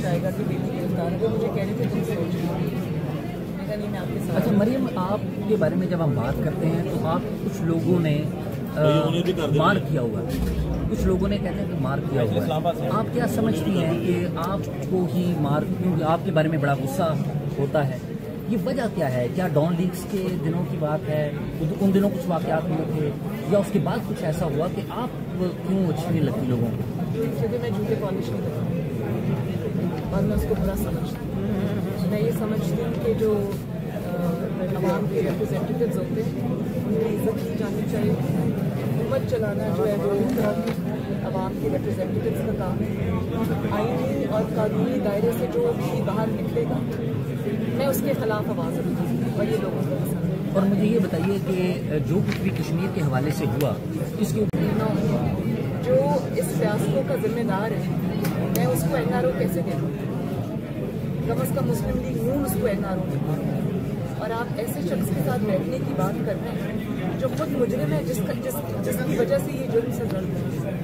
جائے گا کہ بیٹی گرفتار ہے وہ مجھے کہہ رہے تھے تم سوچ رہی میں کہا نہیں میں آپ کے ساتھ اچھا مریم آپ کے بارے میں جب ہم بات کرتے ہیں تو آپ کچھ لوگوں نے مار کیا ہوا ہے۔ کچھ لوگوں نے کہتے ہیں کہ مار کیا ہوا ہے۔ آپ کیا سمجھتی ہیں کہ آپ کو ہی مار کیونکہ آپ کے بارے میں بڑا غصہ ہوتا ہے۔ یہ وجہ کیا ہے؟ کیا ڈان لیگس کے دنوں کی بات ہے؟ ان دنوں کچھ واقعات ہوئے تھے؟ یا اس کے بعد کچھ ایسا ہوا کہ آپ کیوں اچھی نہیں لگتی لوگوں کو؟ میں جھوٹے پالش نہیں کرتی۔ اور میں اس کو برا سمجھتی ہوں۔ میں یہ سمجھتی ہوں کہ جو عوام کے ریپرزینٹیوز ہوتے ہیں ان کی عزت کی جانی چاہیے حکومت چلانا جو ہے وہ اس طرح کی عوام کے ریپرزینٹیوز کا کام ہے آئینی اور قانونی دائرے سے جو بھی باہر نکلے گا میں اس کے خلاف آواز اٹھوں گی اور یہ لوگوں کو پسند اور مجھے یہ بتائیے کہ جو کچھ بھی کشمیر کے حوالے سے ہوا اس کے نہ ہو جو اس فیاصلوں کا ذمہ دار ہے، میں اس کو این آر او کیسے دے دوں کم از کم مسلم لیگ نون اس کو این آر او اور آپ ایسے شخص کے ساتھ بیٹھنے کی بات کر رہے ہیں جو خود مجرم ہے، جس کا جس جس کی وجہ سے یہ جرم سے ہے۔